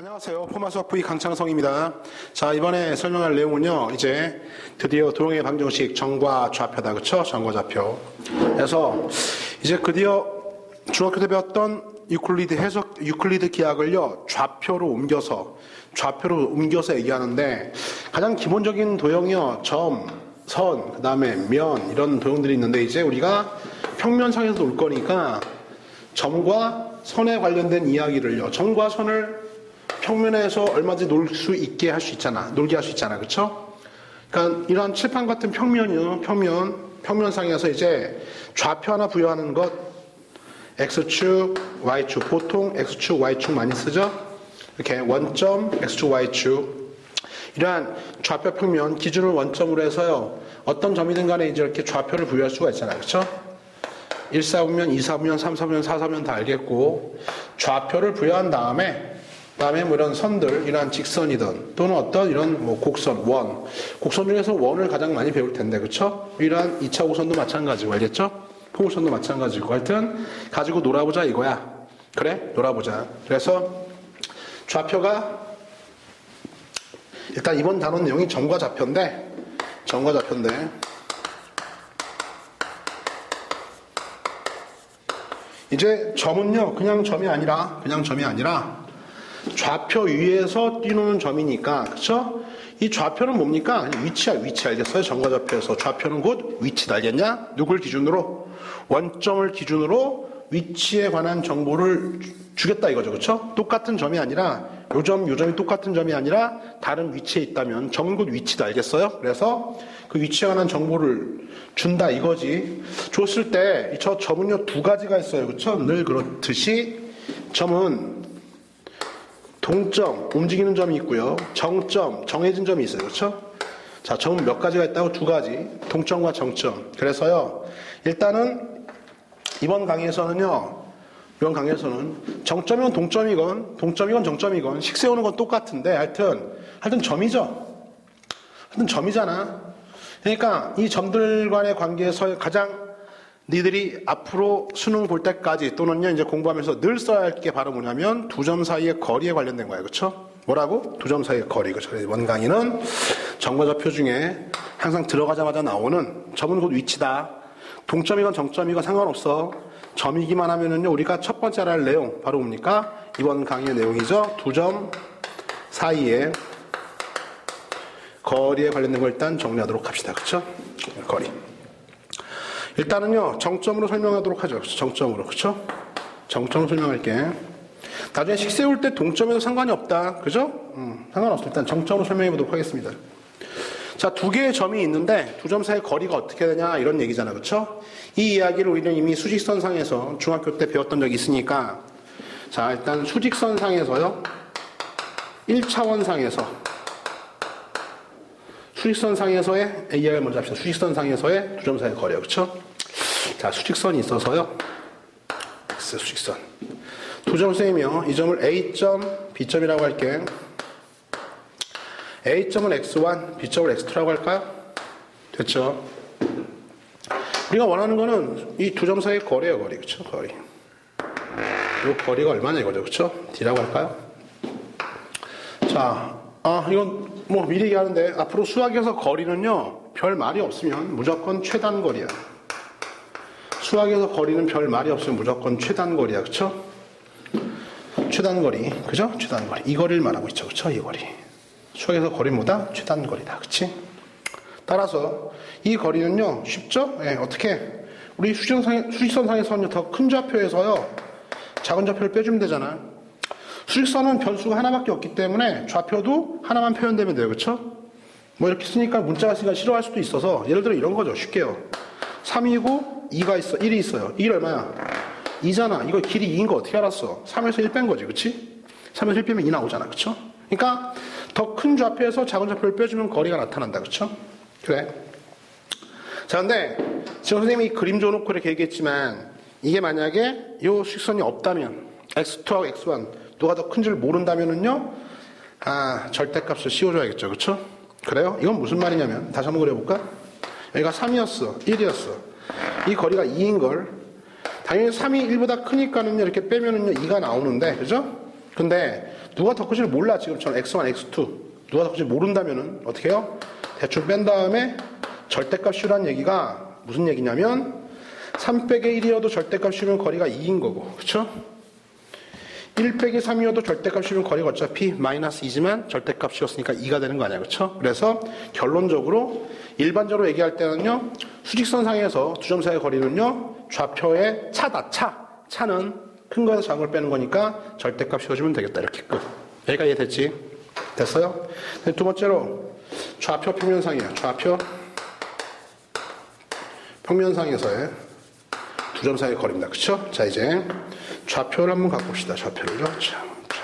안녕하세요. 포마수학 V 강창성입니다. 자, 이번에 설명할 내용은요, 이제 드디어 도형의 방정식 점과 좌표다. 그쵸? 점과 좌표. 그래서 이제 드디어 중학교 때 배웠던 유클리드 해석, 유클리드 기하를요, 좌표로 옮겨서, 좌표로 옮겨서 얘기하는데, 가장 기본적인 도형이요, 점, 선, 그 다음에 면, 이런 도형들이 있는데, 이제 우리가 평면상에서 놀 거니까, 점과 선에 관련된 이야기를요, 점과 선을 평면에서 얼마든지 놀 수 있게 할 수 있잖아. 놀게 할 수 있잖아. 그쵸? 그러니까 이런 칠판 같은 평면이요. 평면, 평면상에서 이제 좌표 하나 부여하는 것, X축, Y축. 보통 X축, Y축 많이 쓰죠? 이렇게 원점, X축, Y축. 이러한 좌표 평면, 기준을 원점으로 해서요. 어떤 점이든 간에 이제 이렇게 좌표를 부여할 수가 있잖아요. 그쵸? 1사분면, 2사분면, 3사분면, 4사분면 다 알겠고, 좌표를 부여한 다음에 다음에 뭐 이런 선들, 이러한 직선이든 또는 어떤 이런 뭐 곡선, 원. 곡선 중에서 원을 가장 많이 배울 텐데, 그쵸? 이러한 2차 곡선도 마찬가지고, 알겠죠? 포곡선도 마찬가지고. 하여튼, 가지고 놀아보자 이거야. 그래? 놀아보자. 그래서 좌표가 일단 이번 단원 내용이 점과 좌표인데, 점과 좌표인데, 이제 점은요, 그냥 점이 아니라, 그냥 점이 아니라, 좌표 위에서 뛰노는 점이니까 그쵸? 이 좌표는 뭡니까? 위치야 위치 알겠어요? 점과 좌표에서 좌표는 곧 위치다 알겠냐? 누굴 기준으로? 원점을 기준으로 위치에 관한 정보를 주겠다 이거죠 그쵸? 똑같은 점이 아니라 요 점, 요 점이 똑같은 점이 아니라 다른 위치에 있다면 점은 곧 위치다 알겠어요? 그래서 그 위치에 관한 정보를 준다 이거지 줬을 때 저 점은요 두 가지가 있어요 그쵸? 늘 그렇듯이 점은 동점, 움직이는 점이 있고요. 정점, 정해진 점이 있어요. 그렇죠? 자, 점은 몇 가지가 있다고? 두 가지. 동점과 정점. 그래서요. 일단은 이번 강의에서는요. 이번 강의에서는 정점이건 동점이건 동점이건 정점이건 식 세우는 건 똑같은데 하여튼 하여튼 점이죠. 하여튼 점이잖아. 그러니까 이 점들 간의 관계에서 가장 니들이 앞으로 수능 볼 때까지 또는요 이제 공부하면서 늘 써야 할 게 바로 뭐냐면 두 점 사이의 거리에 관련된 거예요. 그렇죠? 뭐라고? 두 점 사이의 거리. 그렇죠? 원강의는 점과 좌표 중에 항상 들어가자마자 나오는 점은 곧 위치다. 동점이건 정점이건 상관없어. 점이기만 하면은요 우리가 첫 번째 할 내용 바로 뭡니까? 이번 강의의 내용이죠. 두 점 사이에 거리에 관련된 걸 일단 정리하도록 합시다. 그렇죠? 거리. 일단은요, 정점으로 설명하도록 하죠. 정점으로. 그쵸? 정점 설명할게. 나중에 식 세울 때 동점에도 상관이 없다. 그죠? 음, 상관없어. 일단 정점으로 설명해 보도록 하겠습니다. 자, 두 개의 점이 있는데 두 점 사이 거리가 어떻게 되냐 이런 얘기잖아. 그쵸? 이 이야기를 우리는 이미 수직선상에서 중학교 때 배웠던 적이 있으니까 자, 일단 수직선상에서요. 1차원상에서 수직선 상에서의 이야기를 먼저 합시다. 수직선 상에서의 두 점 사이의 거리요. 그렇죠? 자, 수직선이 있어서요. X 수직선. 두점 셈이며 이 점을 A점, B점이라고 할게. A점은 X1, B점을 X2라고 할까요? 됐죠? 우리가 원하는 거는 이 두 점 사이의 거리예요, 거리. 그렇죠? 거리. 이 거리가 얼마냐 이거죠. 그렇죠? D라고 할까요? 자, 아, 이건 뭐 미리 얘기하는데 앞으로 수학에서 거리는요 별 말이 없으면 무조건 최단 거리야. 수학에서 거리는 별 말이 없으면 무조건 최단 거리야, 그쵸? 최단 거리, 그죠? 최단 거리. 이 거리를 말하고 있죠, 그쵸? 이 거리. 수학에서 거리 뭐다? 최단 거리다, 그치? 따라서 이 거리는요 쉽죠? 예, 어떻게? 우리 수직선상, 수직선상에서는 더큰 좌표에서요 작은 좌표를 빼주면 되잖아. 수직선은 변수가 하나밖에 없기 때문에 좌표도 하나만 표현되면 돼요. 그렇죠? 뭐 이렇게 쓰니까 문자가 쓰니까 싫어할 수도 있어서 예를 들어 이런 거죠. 쉽게요. 3이고 2가 있어. 1이 있어요. 1 얼마야? 2잖아. 이거 길이 2인 거 어떻게 알았어? 3에서 1 뺀 거지. 그치? 3에서 1 빼면 2 나오잖아. 그쵸? 그러니까 더 큰 좌표에서 작은 좌표를 빼주면 거리가 나타난다. 그쵸? 그래. 자, 근데 지금 선생님이 그림 줘놓고 이렇게 얘기했지만 이게 만약에 이 수직선이 없다면 x2하고 x1 누가 더 큰 줄 모른다면은요, 아, 절대값을 씌워줘야겠죠. 그쵸? 그래요? 이건 무슨 말이냐면, 다시 한번 그려볼까? 여기가 3이었어. 1이었어. 이 거리가 2인 걸. 당연히 3이 1보다 크니까는요, 이렇게 빼면은요, 2가 나오는데, 그죠? 근데 누가 더 큰지를 몰라 지금처럼 x1, x2 누가 더 큰지 모른다면은 어떻게 해요? 대충 뺀 다음에 절대값 씌우라는 얘기가 무슨 얘기냐면 3 빼기 1이어도 절대값 씌우면 거리가 2인 거고 그쵸? 1 빼기 3이어도 절대값 씌우면 거리가 어차피 마이너스 2지만 절대값 씌웠으니까 2가 되는 거 아니야 그쵸? 그래서 결론적으로 일반적으로 얘기할 때는요 수직선상에서 두 점 사이의 거리는요 좌표의 차다 차 차는 큰 거에서 작은 걸 빼는 거니까 절대값 씌워주면 되겠다 이렇게 끝 여기가 이해됐지? 됐어요? 네, 두 번째로 좌표 평면상이에요 좌표 평면상에서의 두 점 사이의 거리입니다. 그쵸? 자, 이제 좌표를 한번 갖고 옵시다. 좌표를요. 자, 자.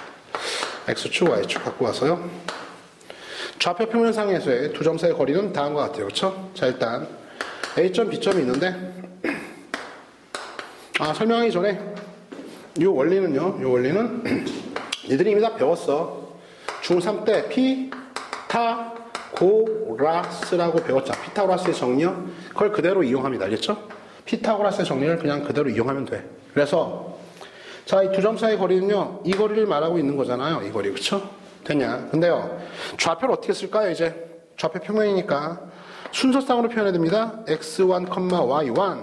X축, Y축 갖고 와서요. 좌표 평면상에서의 두 점 사이의 거리는 다음과 같아요. 그쵸? 자, 일단 A점, B점이 있는데 아, 설명하기 전에 이 원리는요. 이 원리는 니들이 이미 다 배웠어. 중3 때 피, 타, 고라스라고 배웠죠. 피타고라스의 정리요. 그걸 그대로 이용합니다. 알겠죠? 피타고라스의 정리를 그냥 그대로 이용하면 돼. 그래서 자, 이 두 점 사이 거리는요. 이 거리를 말하고 있는 거잖아요. 이 거리. 그쵸? 되냐? 근데요. 좌표를 어떻게 쓸까요, 이제? 좌표 평면이니까 순서상으로 표현해야 됩니다. x1, y1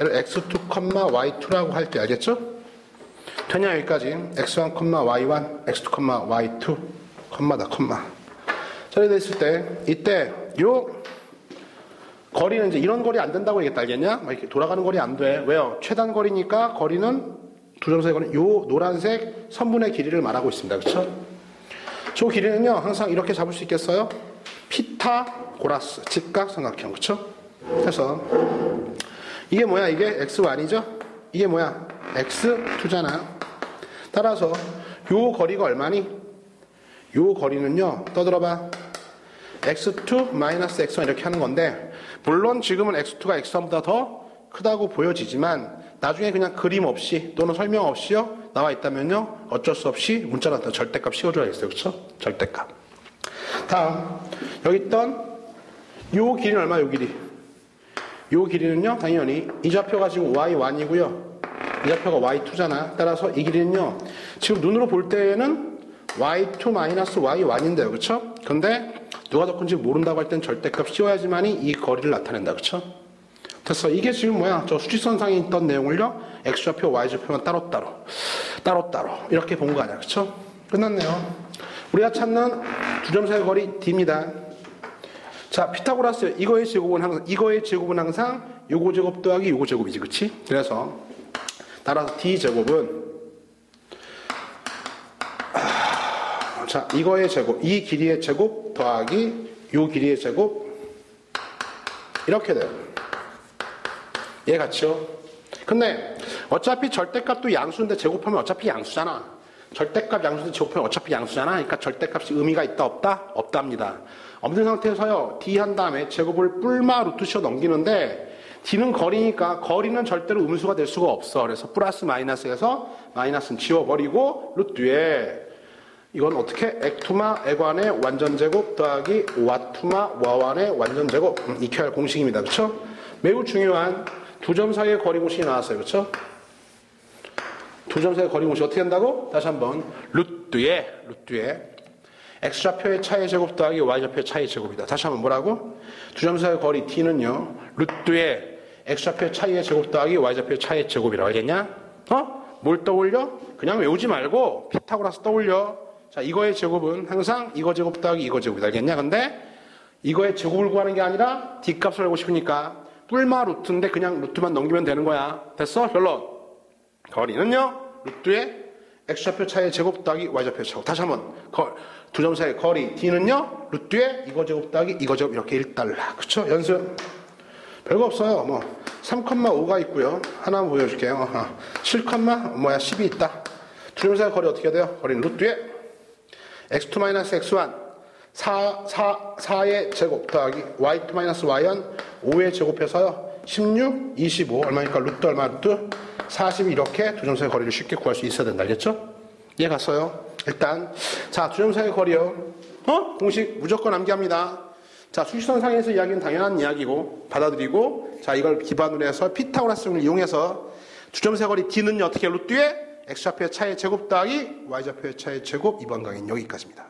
얘를 x2, y2라고 할때 알겠죠? 되냐 여기까지 x1, y1, x2, y2 컴마다 컴마 자 이렇게 됐을 때 이때 요 거리는 이제 이런 거리 안 된다고 얘기했다 알겠냐? 막 이렇게 돌아가는 거리 안 돼. 왜요? 최단 거리니까 거리는 두 점사의 거리는 요 노란색 선분의 길이를 말하고 있습니다. 그렇죠? 저 길이는요 항상 이렇게 잡을 수 있겠어요? 피타고라스 직각삼각형 그렇죠? 그래서 이게 뭐야 이게 x1이죠? 이게 뭐야 x2잖아. 따라서 요 거리가 얼마니? 요 거리는요 떠들어봐 x2 마이너스 x1 이렇게 하는 건데 물론 지금은 x2가 x1보다 더 크다고 보여지지만 나중에 그냥 그림 없이 또는 설명 없이요? 나와 있다면요? 어쩔 수 없이 문자로 다 절대값 씌워줘야겠어요. 그렇죠 절대값. 다음. 여기 있던 요 길이는 얼마 요? 길이. 요 길이는요 당연히 이 좌표가 지금 y1이고요. 이 좌표가 y2잖아. 따라서 이 길이는요 지금 눈으로 볼 때에는 y2 마이너스 y1인데요. 그렇죠 근데 누가 더 큰지 모른다고 할 땐 절대값 씌워야지만이 이 거리를 나타낸다. 그렇죠 됐어 이게 지금 뭐야? 저 수직선상에 있던 내용을요? x좌표 y좌표만 따로따로 따로따로 이렇게 본 거 아니야. 그렇죠 끝났네요. 우리가 찾는 사이 거리 d입니다. 자 피타고라스 이거의 제곱은 항상 이거의 제곱은 항상 요거 제곱 더하기 요거 제곱이지 그치? 그래서 따라서 d 제곱은 아, 자 이거의 제곱 이 길이의 제곱 더하기 요 길이의 제곱 이렇게 돼요 얘 같죠? 근데 어차피 절대값도 양수인데 제곱하면 어차피 양수잖아. 절대값 양수인데 제곱하면 어차피 양수잖아. 그러니까 절대값이 의미가 있다 없다? 없답니다. 없는 상태에서요 d 한 다음에 제곱을 뿔마 루트 씌워 넘기는데 d는 거리니까 거리는 절대로 음수가 될 수가 없어. 그래서 플러스 마이너스에서 마이너스는 지워버리고 루트에. 이건 어떻게? 액투마 액완의 완전 제곱 더하기 와투마 와완의 완전 제곱. 음, 익혀야 할 공식입니다. 그렇죠 매우 중요한 두 점 사이의 거리 공식이 나왔어요 그렇죠 두 점 사이의 거리 공식 어떻게 한다고 다시 한번 루트에 루트에 x좌표의 차의 제곱 더하기 y좌표의 차의 제곱이다. 다시 한번 뭐라고? 두 점 사이의 거리 t는요. 루트의 x좌표의 차이의 제곱 더하기 y좌표의 차이의 제곱이라고 알겠냐? 어? 뭘 떠올려? 그냥 외우지 말고 피타고라스 떠올려. 자, 이거의 제곱은 항상 이거 제곱 더하기 이거 제곱이다. 알겠냐? 근데 이거의 제곱을 구하는 게 아니라 뒷값을 알고 싶으니까 뿔마 루트인데 그냥 루트만 넘기면 되는 거야. 됐어? 결론. 거리는요. 루트의 x좌표 차의 제곱 더하기 y좌표 차고 다시 한번. 두 점 사이의 거리 d는요? 루트에 이거 제곱 더하기 이거 제곱 이렇게 1달러. 그쵸? 연습 별거 없어요. 뭐 3,5가 있고요. 하나 보여줄게요. 7, 뭐야? 10이 있다. 두 점 사이의 거리 어떻게 돼요? 거리는 루트에 x2 x1 4, 4, 4의 제곱 더하기 y2 y1 5의 제곱해서요 16, 25 얼마니까 루트 얼마 루트 40 이렇게 두 점 사이의 거리를 쉽게 구할 수 있어야 된다 알겠죠? 이해 갔어요? 일단 자 두 점 사이의 거리요 어? 공식 무조건 암기합니다 자 수시선 상에서 이야기는 당연한 이야기고 받아들이고 자 이걸 기반으로 해서 피타고라스 을 이용해서 두 점 사이의 거리 d는 어떻게 루트에 x좌표의 차의 제곱 더하기 y좌표의 차의 제곱 이번 강의는 여기까지입니다.